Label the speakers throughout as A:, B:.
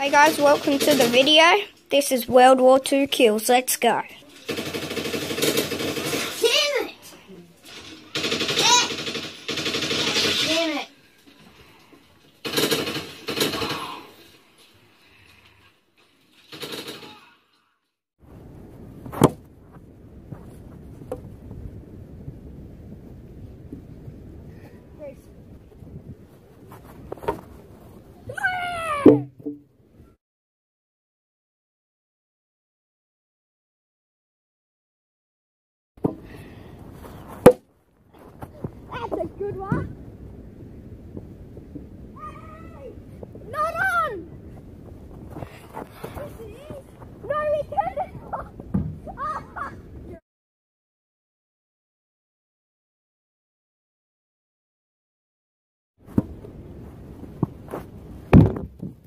A: Hey guys, welcome to the video. This is World War II kills. Let's go.
B: Damn it! Damn it!
A: That's good one not on. No, he turned it off. Ah.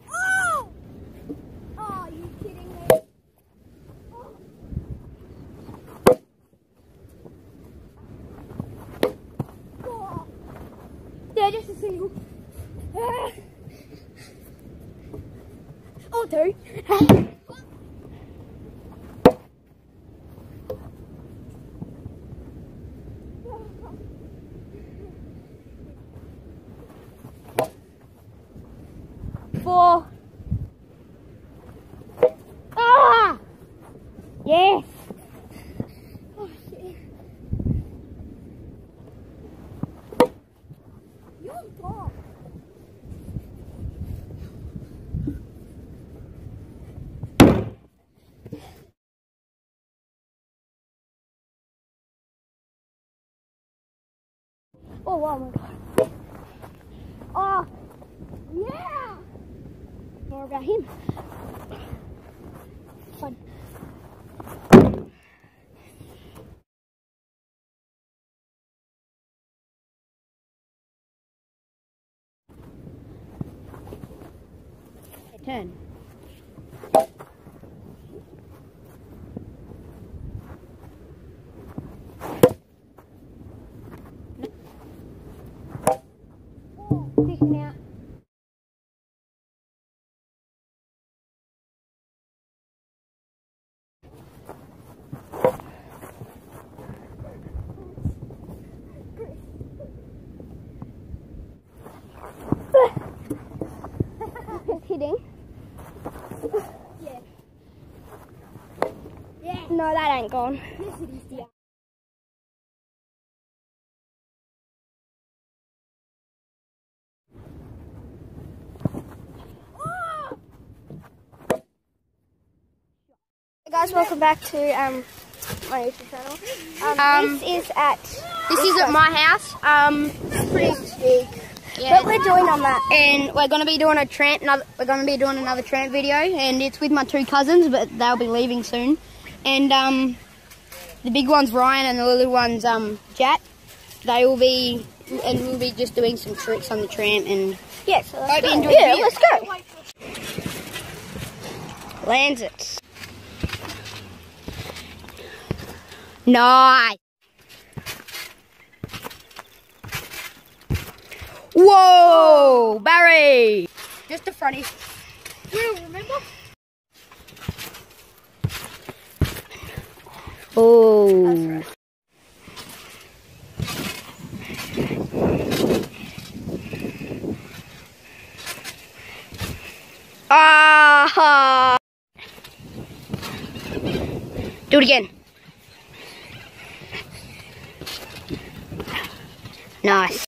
A: Oh! Oh, are you kidding me? Oh. Oh. Yeah, just a single. Ah. Oh, two. Four. Ah! Yes. Oh, shit. You're gone. Oh, wow, my God. Oh, yeah. More about him. Fun. Turn. Out. It's hitting. Yeah. Yeah. No, that ain't gone. Yes, it is, dear. Hey guys, welcome back to um my YouTube channel. Um,
C: Um,
A: this is at
C: This is at my house. Um,
A: pretty big.
C: yeah.
A: What we're doing on that?
C: and we're gonna be doing a tramp. Another, we're gonna be doing another tramp video, and it's with my two cousins, but they'll be leaving soon. And um, the big one's Ryan, and the little one's um Jack. They will be, and we'll be just doing some tricks on the tramp. And
A: Yeah, so let's go. Yeah, let's go. Lands it.
C: Nice. Whoa, Barry! Just a fronty.
B: remember?
C: Oh. Ah! Do it again. Nice.